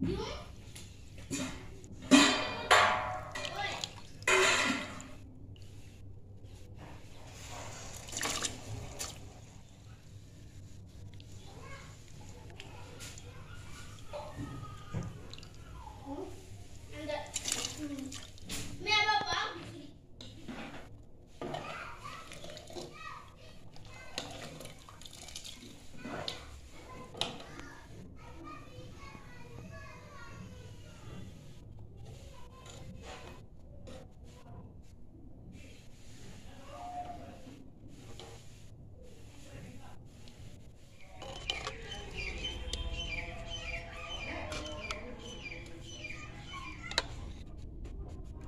Yeah.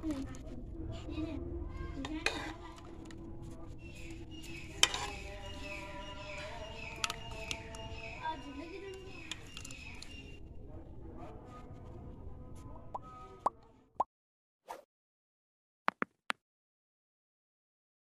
嗯，你看，你先。